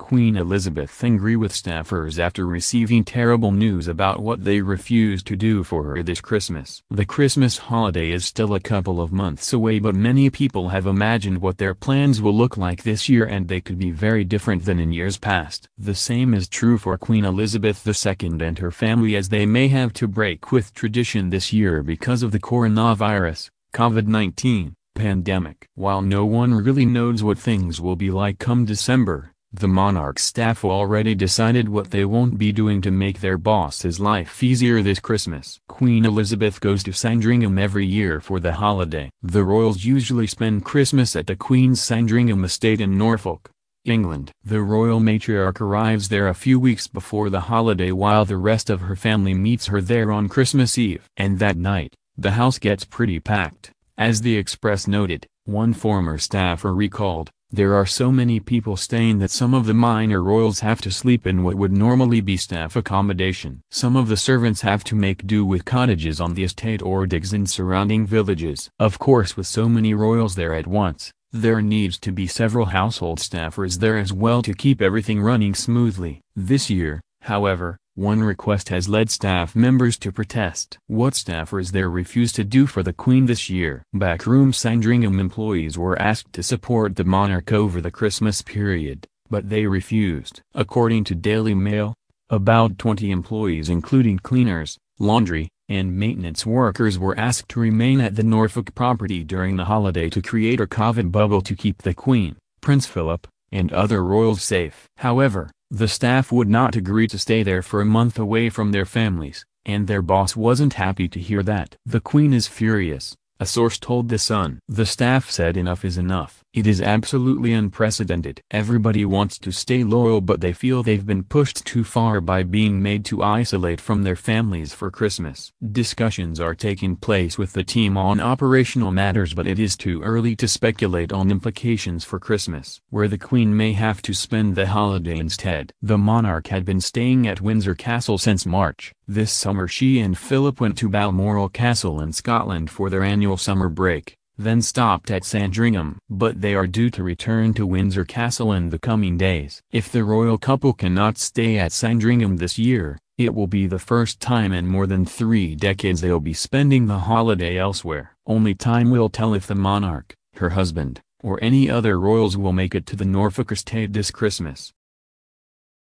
Queen Elizabeth angry with staffers after receiving terrible news about what they refused to do for her this Christmas. The Christmas holiday is still a couple of months away but many people have imagined what their plans will look like this year and they could be very different than in years past. The same is true for Queen Elizabeth II and her family as they may have to break with tradition this year because of the coronavirus, COVID-19 pandemic. While no one really knows what things will be like come December, the monarch's staff already decided what they won't be doing to make their boss's life easier this Christmas. Queen Elizabeth goes to Sandringham every year for the holiday. The royals usually spend Christmas at the Queen's Sandringham estate in Norfolk, England. The royal matriarch arrives there a few weeks before the holiday while the rest of her family meets her there on Christmas Eve. And that night, the house gets pretty packed. As the Express noted, one former staffer recalled, there are so many people staying that some of the minor royals have to sleep in what would normally be staff accommodation. Some of the servants have to make do with cottages on the estate or digs in surrounding villages. Of course with so many royals there at once, there needs to be several household staffers there as well to keep everything running smoothly. This year, however, one request has led staff members to protest. What staffers there refused to do for the Queen this year? Backroom Sandringham employees were asked to support the monarch over the Christmas period, but they refused. According to Daily Mail, about 20 employees including cleaners, laundry, and maintenance workers were asked to remain at the Norfolk property during the holiday to create a COVID bubble to keep the Queen, Prince Philip, and other royals safe. However, the staff would not agree to stay there for a month away from their families, and their boss wasn't happy to hear that. The Queen is furious, a source told The Sun. The staff said enough is enough. It is absolutely unprecedented. Everybody wants to stay loyal but they feel they've been pushed too far by being made to isolate from their families for Christmas. Discussions are taking place with the team on operational matters but it is too early to speculate on implications for Christmas. Where the Queen may have to spend the holiday instead. The monarch had been staying at Windsor Castle since March. This summer she and Philip went to Balmoral Castle in Scotland for their annual summer break then stopped at Sandringham. But they are due to return to Windsor Castle in the coming days. If the royal couple cannot stay at Sandringham this year, it will be the first time in more than three decades they'll be spending the holiday elsewhere. Only time will tell if the monarch, her husband, or any other royals will make it to the Norfolk estate this Christmas.